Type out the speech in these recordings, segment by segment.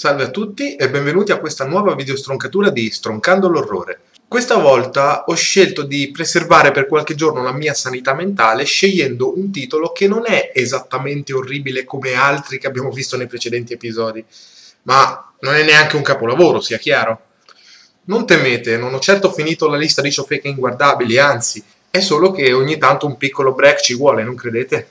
Salve a tutti e benvenuti a questa nuova videostroncatura di Stroncando l'orrore. Questa volta ho scelto di preservare per qualche giorno la mia sanità mentale scegliendo un titolo che non è esattamente orribile come altri che abbiamo visto nei precedenti episodi, ma non è neanche un capolavoro, sia chiaro. Non temete, non ho certo finito la lista di ciofeche inguardabili, anzi, è solo che ogni tanto un piccolo break ci vuole, non credete?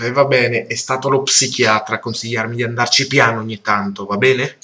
E va bene, è stato lo psichiatra a consigliarmi di andarci piano ogni tanto, va bene?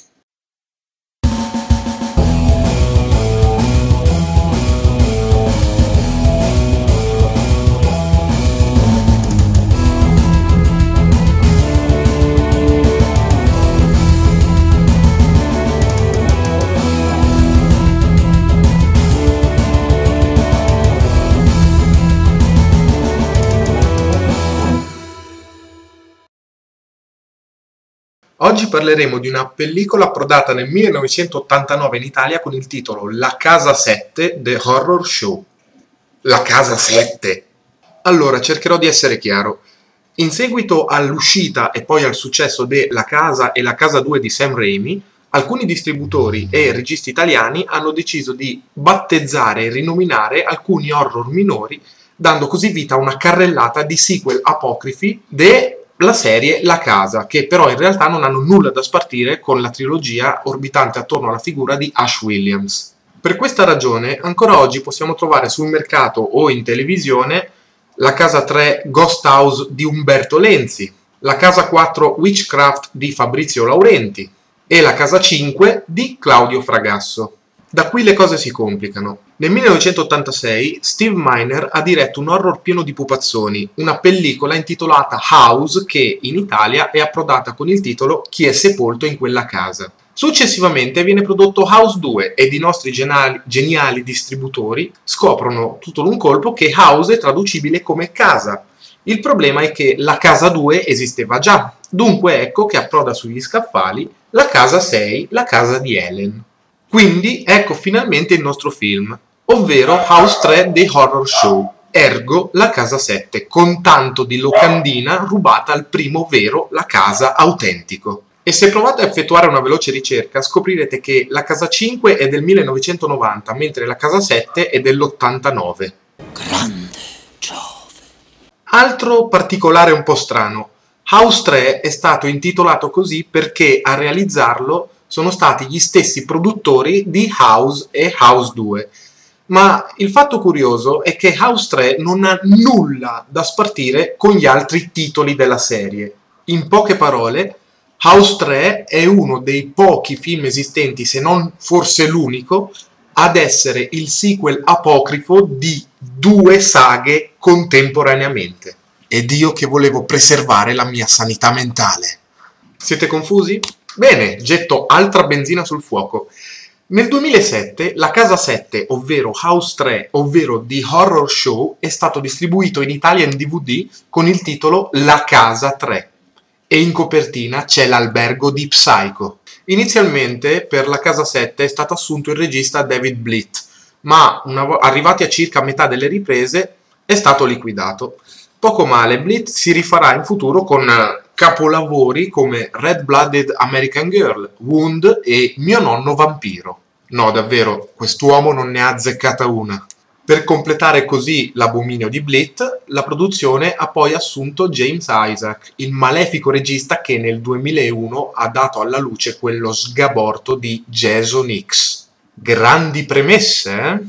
Oggi parleremo di una pellicola approdata nel 1989 in Italia con il titolo La Casa 7 The Horror Show. La Casa 7. Allora, cercherò di essere chiaro. In seguito all'uscita e poi al successo de La Casa e La Casa 2 di Sam Raimi, alcuni distributori e registi italiani hanno deciso di battezzare e rinominare alcuni horror minori, dando così vita a una carrellata di sequel apocrifi de la serie La Casa, che però in realtà non hanno nulla da spartire con la trilogia orbitante attorno alla figura di Ash Williams. Per questa ragione, ancora oggi possiamo trovare sul mercato o in televisione la Casa 3 Ghost House di Umberto Lenzi, la Casa 4 Witchcraft di Fabrizio Laurenti e la Casa 5 di Claudio Fragasso. Da qui le cose si complicano. Nel 1986 Steve Miner ha diretto un horror pieno di pupazzoni, una pellicola intitolata House che in Italia è approdata con il titolo Chi è sepolto in quella casa. Successivamente viene prodotto House 2 ed i nostri geniali, geniali distributori scoprono tutto d'un colpo che House è traducibile come casa. Il problema è che la casa 2 esisteva già, dunque ecco che approda sugli scaffali la casa 6, la casa di Helen. Quindi ecco finalmente il nostro film, ovvero House 3 The Horror Show, ergo la casa 7, con tanto di locandina rubata al primo vero La Casa autentico. E se provate a effettuare una veloce ricerca scoprirete che la casa 5 è del 1990, mentre la casa 7 è dell'89. Grande Giove. Altro particolare un po' strano, House 3 è stato intitolato così perché a realizzarlo sono stati gli stessi produttori di House e House 2. Ma il fatto curioso è che House 3 non ha nulla da spartire con gli altri titoli della serie. In poche parole, House 3 è uno dei pochi film esistenti, se non forse l'unico, ad essere il sequel apocrifo di due saghe contemporaneamente. Ed io che volevo preservare la mia sanità mentale. Siete confusi? Bene, getto altra benzina sul fuoco. Nel 2007 la casa 7, ovvero House 3, ovvero The Horror Show, è stato distribuito in Italia in DVD con il titolo La Casa 3 e in copertina c'è l'albergo di Psycho. Inizialmente per la casa 7 è stato assunto il regista David Blitt, ma una, arrivati a circa metà delle riprese è stato liquidato. Poco male, Blitt si rifarà in futuro con capolavori come Red Blooded American Girl, Wound e Mio nonno vampiro. No, davvero, quest'uomo non ne ha azzeccata una. Per completare così l'abominio di Blit, la produzione ha poi assunto James Isaac, il malefico regista che nel 2001 ha dato alla luce quello sgaborto di Jason X. Grandi premesse, eh?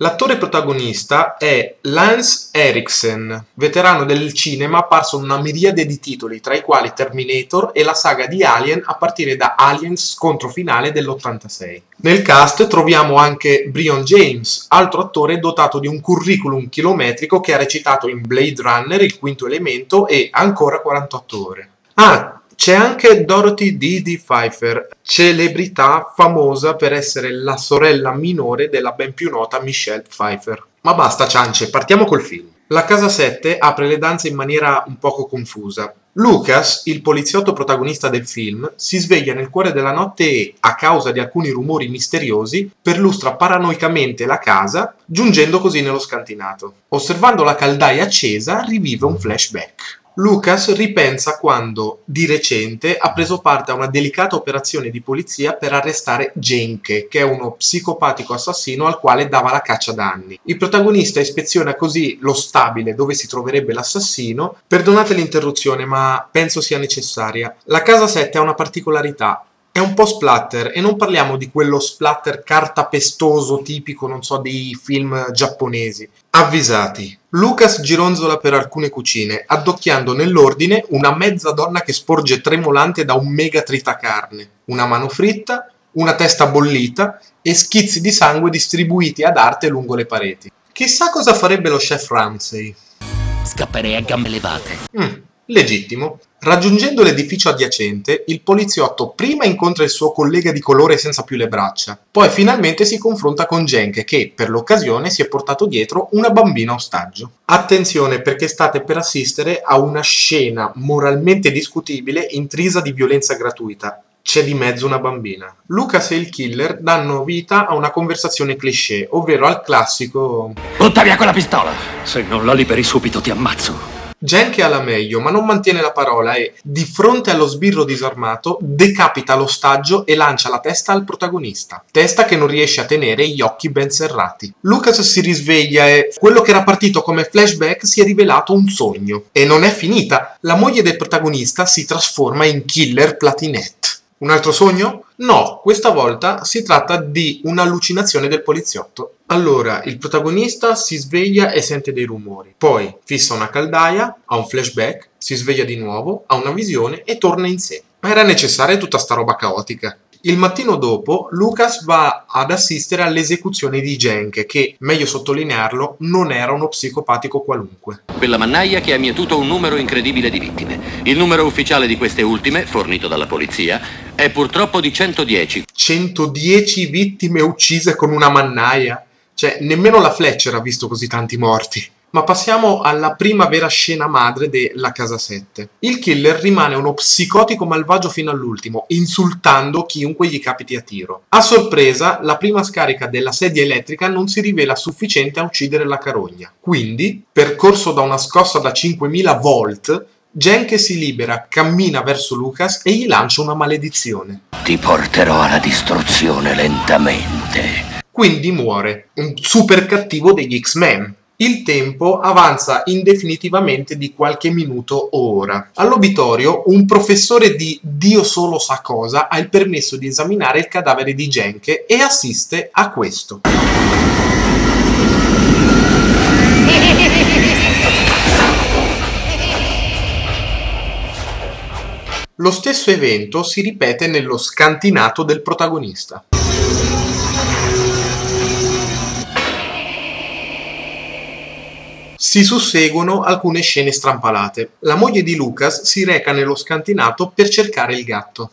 L'attore protagonista è Lance Eriksen, veterano del cinema apparso in una miriade di titoli, tra i quali Terminator e la saga di Alien a partire da Aliens scontro finale dell'86. Nel cast troviamo anche Brion James, altro attore dotato di un curriculum chilometrico che ha recitato in Blade Runner, Il quinto elemento e ancora 48 ore. Ah, c'è anche Dorothy Dee Pfeiffer, celebrità famosa per essere la sorella minore della ben più nota Michelle Pfeiffer. Ma basta ciance, partiamo col film. La casa 7 apre le danze in maniera un poco confusa. Lucas, il poliziotto protagonista del film, si sveglia nel cuore della notte e, a causa di alcuni rumori misteriosi, perlustra paranoicamente la casa, giungendo così nello scantinato. Osservando la caldaia accesa, rivive un flashback. Lucas ripensa quando, di recente, ha preso parte a una delicata operazione di polizia per arrestare Genke, che è uno psicopatico assassino al quale dava la caccia da anni. Il protagonista ispeziona così lo stabile dove si troverebbe l'assassino. Perdonate l'interruzione, ma penso sia necessaria. La casa 7 ha una particolarità è un po' splatter e non parliamo di quello splatter cartapestoso tipico, non so, dei film giapponesi. Avvisati. Lucas gironzola per alcune cucine, addocchiando nell'ordine una mezza donna che sporge tremolante da un mega tritacarne, una mano fritta, una testa bollita e schizzi di sangue distribuiti ad arte lungo le pareti. Chissà cosa farebbe lo chef Ramsey. Scapperei a gambe levate. Mm, legittimo. Raggiungendo l'edificio adiacente, il poliziotto prima incontra il suo collega di colore senza più le braccia, poi finalmente si confronta con Genk che, per l'occasione, si è portato dietro una bambina ostaggio. Attenzione perché state per assistere a una scena moralmente discutibile intrisa di violenza gratuita. C'è di mezzo una bambina. Lucas e il killer danno vita a una conversazione cliché, ovvero al classico Butta via quella pistola! Se non la liberi subito ti ammazzo. Genke ha la meglio, ma non mantiene la parola e, di fronte allo sbirro disarmato, decapita l'ostaggio e lancia la testa al protagonista. Testa che non riesce a tenere gli occhi ben serrati. Lucas si risveglia e quello che era partito come flashback si è rivelato un sogno. E non è finita. La moglie del protagonista si trasforma in killer platinette. Un altro sogno? No, questa volta si tratta di un'allucinazione del poliziotto. Allora, il protagonista si sveglia e sente dei rumori, poi fissa una caldaia, ha un flashback, si sveglia di nuovo, ha una visione e torna in sé. Ma era necessaria tutta sta roba caotica. Il mattino dopo, Lucas va ad assistere all'esecuzione di Genke, che, meglio sottolinearlo, non era uno psicopatico qualunque. Quella mannaia che ha mietuto un numero incredibile di vittime. Il numero ufficiale di queste ultime, fornito dalla polizia, è purtroppo di 110. 110 vittime uccise con una mannaia? Cioè, nemmeno la Fletcher ha visto così tanti morti. Ma passiamo alla prima vera scena madre della Casa 7. Il killer rimane uno psicotico malvagio fino all'ultimo, insultando chiunque gli capiti a tiro. A sorpresa, la prima scarica della sedia elettrica non si rivela sufficiente a uccidere la carogna. Quindi, percorso da una scossa da 5000 volt, Genke si libera, cammina verso Lucas e gli lancia una maledizione. Ti porterò alla distruzione lentamente. Quindi muore, un super cattivo degli X-Men. Il tempo avanza indefinitivamente di qualche minuto o ora. All'obitorio, un professore di Dio solo sa cosa ha il permesso di esaminare il cadavere di Genke e assiste a questo. Lo stesso evento si ripete nello scantinato del protagonista. Si susseguono alcune scene strampalate. La moglie di Lucas si reca nello scantinato per cercare il gatto.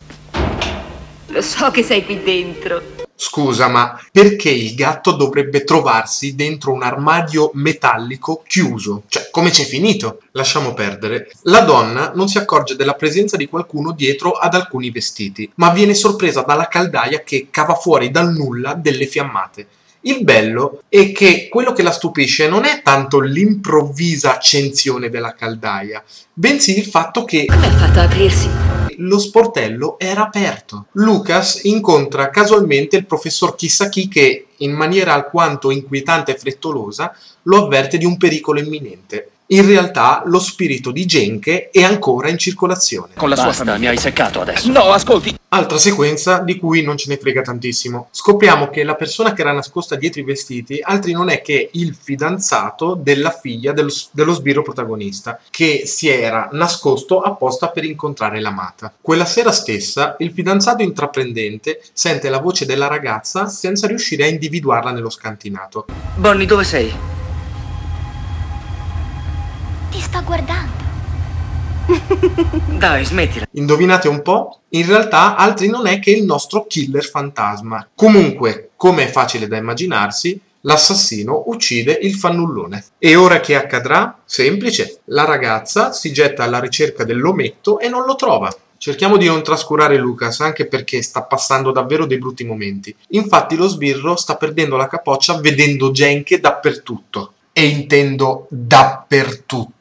Lo so che sei qui dentro. Scusa, ma perché il gatto dovrebbe trovarsi dentro un armadio metallico chiuso? Cioè, come c'è finito? Lasciamo perdere. La donna non si accorge della presenza di qualcuno dietro ad alcuni vestiti, ma viene sorpresa dalla caldaia che cava fuori dal nulla delle fiammate. Il bello è che quello che la stupisce non è tanto l'improvvisa accensione della caldaia, bensì il fatto che Come ha fatto a aprirsi? Lo sportello era aperto. Lucas incontra casualmente il professor chissà chi che, in maniera alquanto inquietante e frettolosa, lo avverte di un pericolo imminente. In realtà lo spirito di Genke è ancora in circolazione. Con la sua famiglia mi hai seccato adesso. No, ascolti. Altra sequenza di cui non ce ne frega tantissimo. Scopriamo che la persona che era nascosta dietro i vestiti altri non è che il fidanzato della figlia dello, dello sbirro protagonista, che si era nascosto apposta per incontrare l'amata. Quella sera stessa il fidanzato intraprendente sente la voce della ragazza senza riuscire a individuarla nello scantinato. Bonnie, dove sei? Ti sto guardando. Dai, smettila. Indovinate un po'? In realtà altri non è che il nostro killer fantasma. Comunque, come è facile da immaginarsi, l'assassino uccide il fannullone. E ora che accadrà? Semplice. La ragazza si getta alla ricerca dell'ometto e non lo trova. Cerchiamo di non trascurare Lucas, anche perché sta passando davvero dei brutti momenti. Infatti lo sbirro sta perdendo la capoccia vedendo Genke dappertutto. E intendo dappertutto.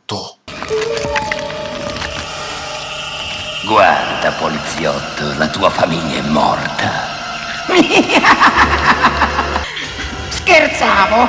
Guarda, poliziotto, la tua famiglia è morta. Scherzavo.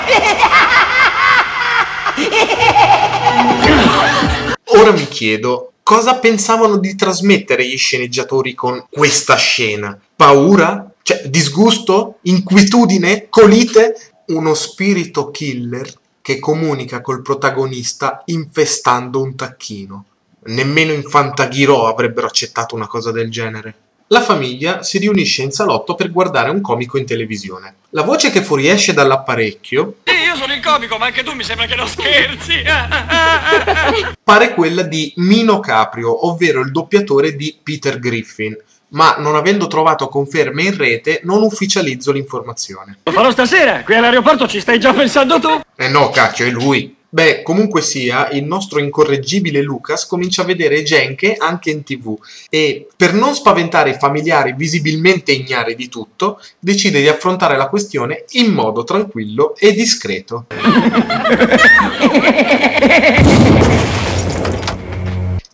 Ora mi chiedo cosa pensavano di trasmettere gli sceneggiatori con questa scena? Paura? Cioè, disgusto? Inquietudine? Colite? Uno spirito killer che comunica col protagonista infestando un tacchino. Nemmeno in Fantaghirò avrebbero accettato una cosa del genere. La famiglia si riunisce in salotto per guardare un comico in televisione. La voce che fuoriesce dall'apparecchio Io sono il comico, ma anche tu mi sembra che non scherzi. pare quella di Mino Caprio, ovvero il doppiatore di Peter Griffin, ma non avendo trovato conferme in rete non ufficializzo l'informazione. Lo farò stasera. Qui all'aeroporto ci stai già pensando tu? Eh no, cacchio, è lui. Beh, comunque sia, il nostro incorreggibile Lucas comincia a vedere Genke anche in tv e, per non spaventare i familiari visibilmente ignari di tutto, decide di affrontare la questione in modo tranquillo e discreto.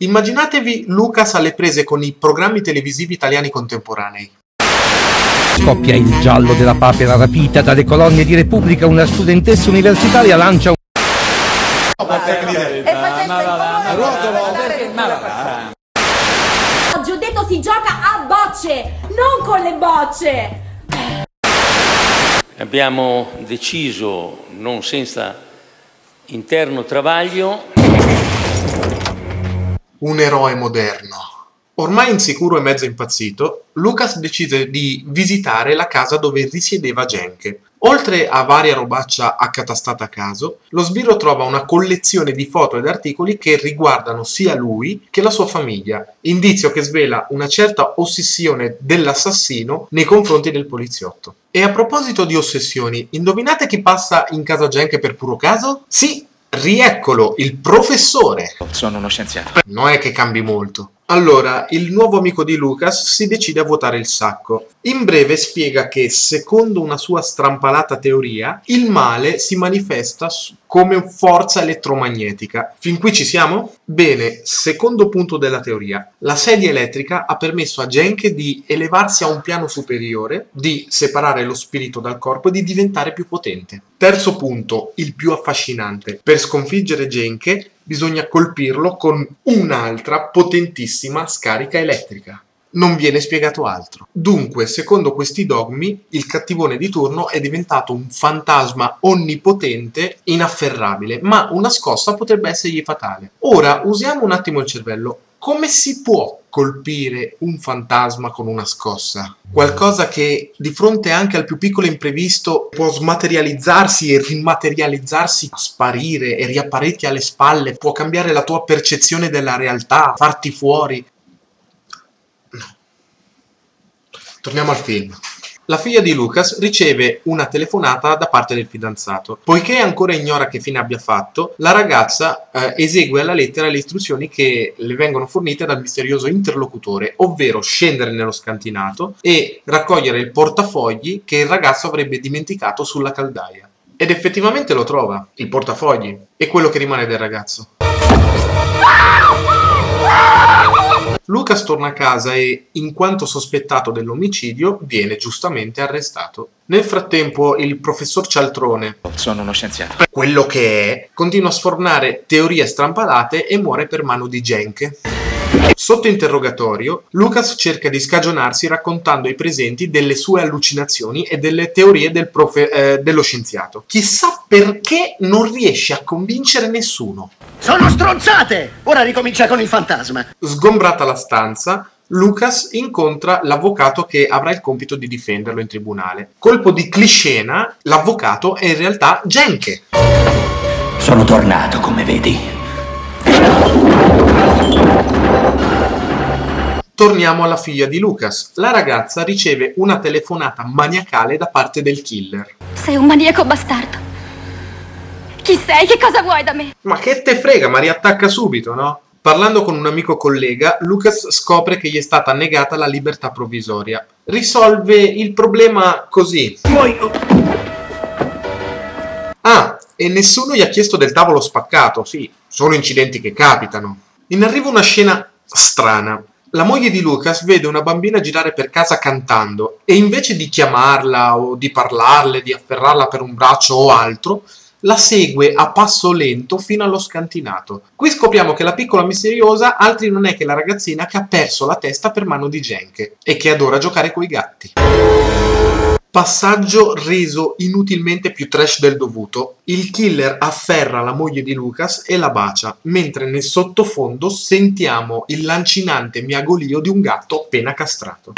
Immaginatevi Lucas alle prese con i programmi televisivi italiani contemporanei. Scoppia il giallo della papera rapita dalle colonne di Repubblica, una studentessa universitaria lancia un... Oggi ho detto si gioca a bocce, non con le bocce. Abbiamo deciso, non senza interno travaglio, un eroe moderno. Ormai insicuro e mezzo impazzito, Lucas decide di visitare la casa dove risiedeva Genke. Oltre a varia robaccia accatastata a caso, lo sbirro trova una collezione di foto ed articoli che riguardano sia lui che la sua famiglia, indizio che svela una certa ossessione dell'assassino nei confronti del poliziotto. E a proposito di ossessioni, indovinate chi passa in casa Genke per puro caso? Sì, rieccolo, il professore. Sono uno scienziato. Non è che cambi molto. Allora, il nuovo amico di Lucas si decide a vuotare il sacco. In breve spiega che, secondo una sua strampalata teoria, il male si manifesta come forza elettromagnetica. Fin qui ci siamo? Bene, secondo punto della teoria. La sedia elettrica ha permesso a Genke di elevarsi a un piano superiore, di separare lo spirito dal corpo e di diventare più potente. Terzo punto, il più affascinante. Per sconfiggere Genke bisogna colpirlo con un'altra potentissima scarica elettrica. Non viene spiegato altro. Dunque, secondo questi dogmi, il cattivone di turno è diventato un fantasma onnipotente, inafferrabile, ma una scossa potrebbe essergli fatale. Ora usiamo un attimo il cervello. Come si può colpire un fantasma con una scossa? Qualcosa che di fronte anche al più piccolo imprevisto può smaterializzarsi e rimaterializzarsi, sparire e riapparirti alle spalle, può cambiare la tua percezione della realtà, farti fuori. No. Torniamo al film. La figlia di Lucas riceve una telefonata da parte del fidanzato. Poiché ancora ignora che fine abbia fatto, la ragazza eh, esegue alla lettera le istruzioni che le vengono fornite dal misterioso interlocutore, ovvero scendere nello scantinato e raccogliere il portafogli che il ragazzo avrebbe dimenticato sulla caldaia. Ed effettivamente lo trova, il portafogli, e quello che rimane del ragazzo. Lucas torna a casa e, in quanto sospettato dell'omicidio, viene giustamente arrestato. Nel frattempo, il professor Cialtrone, Sono uno scienziato. quello che è, continua a sfornare teorie strampalate e muore per mano di Genke. Sotto interrogatorio, Lucas cerca di scagionarsi raccontando ai presenti delle sue allucinazioni e delle teorie del profe- eh, dello scienziato. Chissà perché non riesce a convincere nessuno. Sono stronzate! Ora ricomincia con il fantasma. Sgombrata la stanza, Lucas incontra l'avvocato che avrà il compito di difenderlo in tribunale. Colpo di cliscena, l'avvocato è in realtà Genke. Sono tornato, come vedi. Torniamo alla figlia di Lucas. La ragazza riceve una telefonata maniacale da parte del killer. Sei un maniaco bastardo. Chi sei? Che cosa vuoi da me? Ma che te frega, ma riattacca subito, no? Parlando con un amico collega, Lucas scopre che gli è stata negata la libertà provvisoria. Risolve il problema così. Ah, e nessuno gli ha chiesto del tavolo spaccato, sì, sono incidenti che capitano. In arrivo una scena strana. La moglie di Lucas vede una bambina girare per casa cantando e invece di chiamarla o di parlarle, di afferrarla per un braccio o altro, la segue a passo lento fino allo scantinato. Qui scopriamo che la piccola misteriosa altri non è che la ragazzina che ha perso la testa per mano di Genke e che adora giocare coi gatti. Passaggio reso inutilmente più trash del dovuto. Il killer afferra la moglie di Lucas e la bacia, mentre nel sottofondo sentiamo il lancinante miagolio di un gatto appena castrato.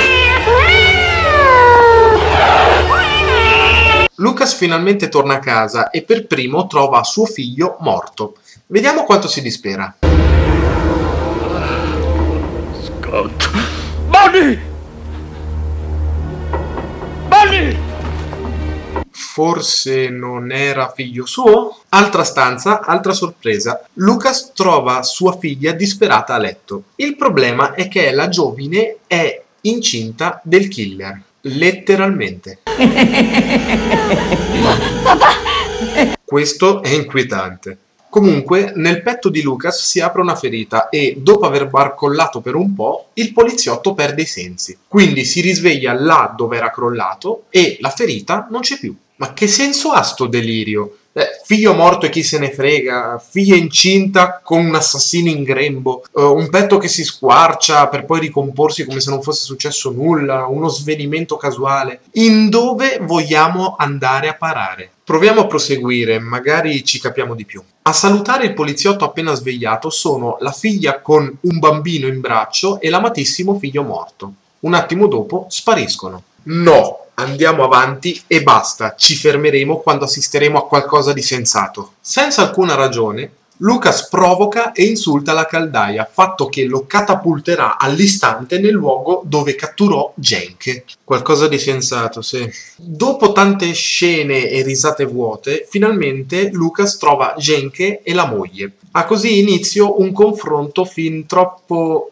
Lucas finalmente torna a casa e per primo trova suo figlio morto. Vediamo quanto si dispera. Scott. Bonnie! Bonnie! Forse non era figlio suo? Altra stanza, altra sorpresa. Lucas trova sua figlia disperata a letto. Il problema è che la giovine è incinta del killer. Letteralmente. Questo è inquietante. Comunque, nel petto di Lucas si apre una ferita e, dopo aver barcollato per un po', il poliziotto perde i sensi. Quindi si risveglia là dove era crollato e la ferita non c'è più. Ma che senso ha sto delirio? Eh, figlio morto e chi se ne frega, figlia incinta con un assassino in grembo, uh, un petto che si squarcia per poi ricomporsi come se non fosse successo nulla, uno svenimento casuale. In dove vogliamo andare a parare? Proviamo a proseguire, magari ci capiamo di più. A salutare il poliziotto appena svegliato sono la figlia con un bambino in braccio e l'amatissimo figlio morto. Un attimo dopo spariscono. No, andiamo avanti e basta, ci fermeremo quando assisteremo a qualcosa di sensato. Senza alcuna ragione, Lucas provoca e insulta la caldaia, fatto che lo catapulterà all'istante nel luogo dove catturò Genke. Qualcosa di sensato, sì. Dopo tante scene e risate vuote, finalmente Lucas trova Genke e la moglie. Ha così inizio un confronto fin troppo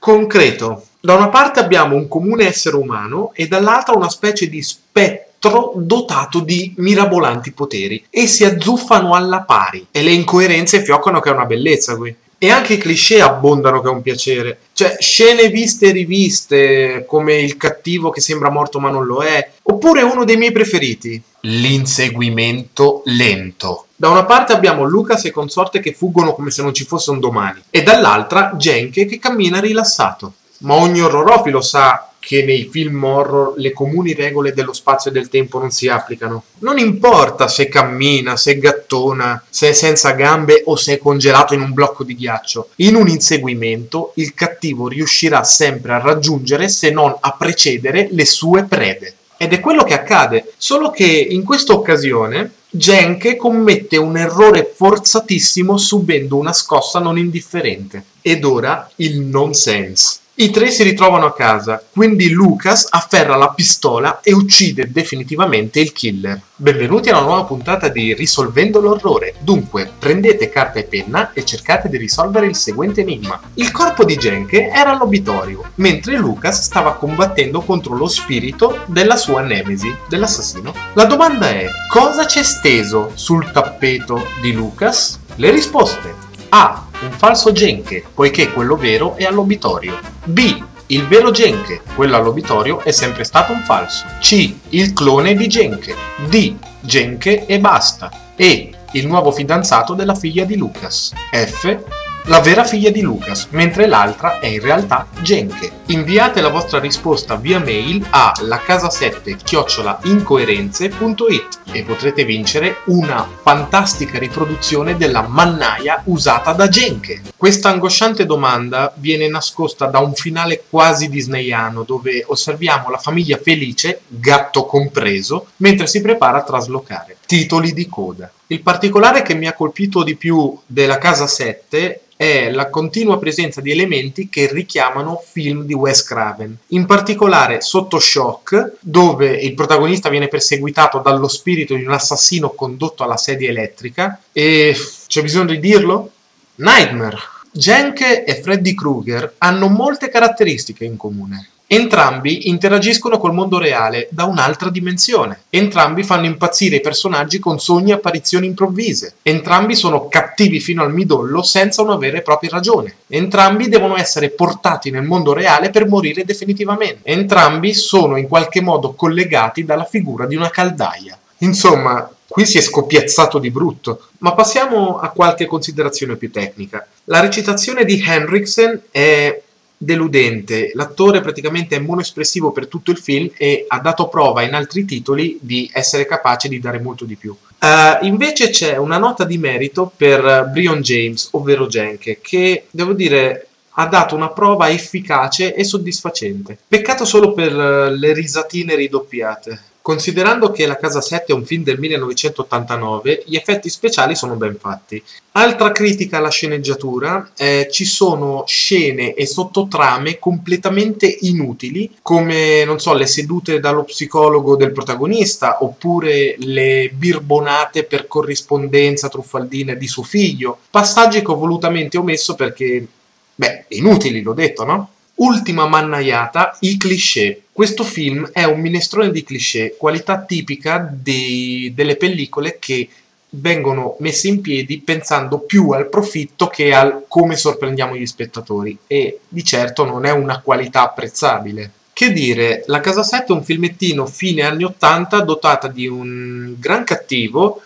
concreto. Da una parte abbiamo un comune essere umano e dall'altra una specie di spettro dotato di mirabolanti poteri e si azzuffano alla pari e le incoerenze fioccano che è una bellezza qui. E anche i cliché abbondano che è un piacere. Cioè, scene viste e riviste, come il cattivo che sembra morto ma non lo è. Oppure uno dei miei preferiti, l'inseguimento lento. Da una parte abbiamo Lucas e consorte che fuggono come se non ci fosse un domani, e dall'altra Genke che cammina rilassato. Ma ogni orrorofilo sa che nei film horror le comuni regole dello spazio e del tempo non si applicano. Non importa se cammina, se gattona, se è senza gambe o se è congelato in un blocco di ghiaccio. In un inseguimento il cattivo riuscirà sempre a raggiungere, se non a precedere, le sue prede. Ed è quello che accade, solo che in questa occasione Genke commette un errore forzatissimo subendo una scossa non indifferente. Ed ora il nonsense. I tre si ritrovano a casa, quindi Lucas afferra la pistola e uccide definitivamente il killer. Benvenuti alla nuova puntata di Risolvendo l'orrore. Dunque, prendete carta e penna e cercate di risolvere il seguente enigma. Il corpo di Genke era all'obitorio, mentre Lucas stava combattendo contro lo spirito della sua nemesi, dell'assassino. La domanda è, cosa c'è steso sul tappeto di Lucas? Le risposte. A un falso Genke, poiché quello vero è all'obitorio. B. Il vero Genke, quello all'obitorio è sempre stato un falso. C. Il clone di Genke. D. Genke e basta. E. Il nuovo fidanzato della figlia di Lucas. F la vera figlia di Lucas, mentre l'altra è in realtà Genke. Inviate la vostra risposta via mail a lacasasette-incoerenze.it e potrete vincere una fantastica riproduzione della mannaia usata da Genke. Questa angosciante domanda viene nascosta da un finale quasi disneyano dove osserviamo la famiglia felice, gatto compreso, mentre si prepara a traslocare. Titoli di coda. Il particolare che mi ha colpito di più della casa 7 è la continua presenza di elementi che richiamano film di Wes Craven. In particolare sotto Shock, dove il protagonista viene perseguitato dallo spirito di un assassino condotto alla sedia elettrica, e c'è bisogno di dirlo? Nightmare. Genke e Freddy Krueger hanno molte caratteristiche in comune. Entrambi interagiscono col mondo reale da un'altra dimensione. Entrambi fanno impazzire i personaggi con sogni e apparizioni improvvise. Entrambi sono cattivi fino al midollo senza una vera e propria ragione. Entrambi devono essere portati nel mondo reale per morire definitivamente. Entrambi sono in qualche modo collegati dalla figura di una caldaia. Insomma, qui si è scoppiazzato di brutto. Ma passiamo a qualche considerazione più tecnica. La recitazione di Henriksen è deludente. L'attore praticamente è monoespressivo per tutto il film e ha dato prova in altri titoli di essere capace di dare molto di più. Uh, invece c'è una nota di merito per Brion James, ovvero Genke, che devo dire ha dato una prova efficace e soddisfacente. Peccato solo per le risatine ridoppiate. Considerando che La Casa 7 è un film del 1989, gli effetti speciali sono ben fatti. Altra critica alla sceneggiatura, eh, ci sono scene e sottotrame completamente inutili, come, non so, le sedute dallo psicologo del protagonista, oppure le birbonate per corrispondenza truffaldina di suo figlio. Passaggi che ho volutamente omesso perché, beh, inutili, l'ho detto, no? Ultima mannaiata, i cliché. Questo film è un minestrone di cliché, qualità tipica dei, delle pellicole che vengono messe in piedi pensando più al profitto che al come sorprendiamo gli spettatori e di certo non è una qualità apprezzabile. Che dire, La Casa 7 è un filmettino fine anni 80 dotata di un gran cattivo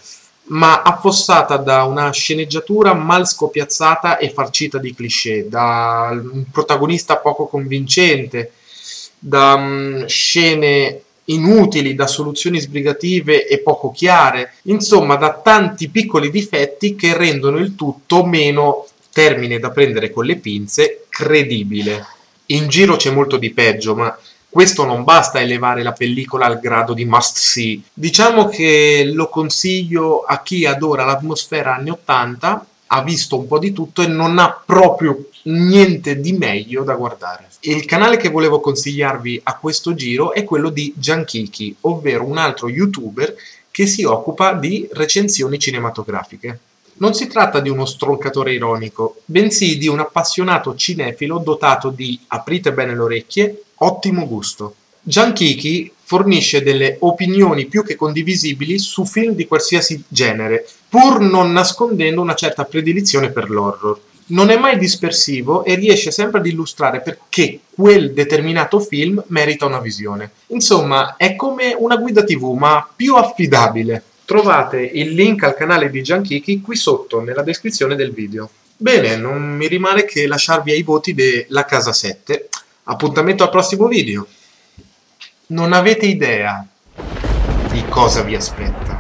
ma affossata da una sceneggiatura mal scopiazzata e farcita di cliché, da un protagonista poco convincente, da um, scene inutili, da soluzioni sbrigative e poco chiare, insomma da tanti piccoli difetti che rendono il tutto meno, termine da prendere con le pinze, credibile. In giro c'è molto di peggio, ma questo non basta elevare la pellicola al grado di must see. Diciamo che lo consiglio a chi adora l'atmosfera anni 80, ha visto un po' di tutto e non ha proprio niente di meglio da guardare. Il canale che volevo consigliarvi a questo giro è quello di Giankiki, ovvero un altro youtuber che si occupa di recensioni cinematografiche. Non si tratta di uno stroncatore ironico, bensì di un appassionato cinefilo dotato di, aprite bene le orecchie, ottimo gusto. Gianchichi fornisce delle opinioni più che condivisibili su film di qualsiasi genere, pur non nascondendo una certa predilizione per l'horror. Non è mai dispersivo e riesce sempre ad illustrare perché quel determinato film merita una visione. Insomma, è come una guida TV, ma più affidabile. Trovate il link al canale di Gianchichi qui sotto nella descrizione del video. Bene, non mi rimane che lasciarvi ai voti della Casa 7. Appuntamento al prossimo video. Non avete idea di cosa vi aspetta.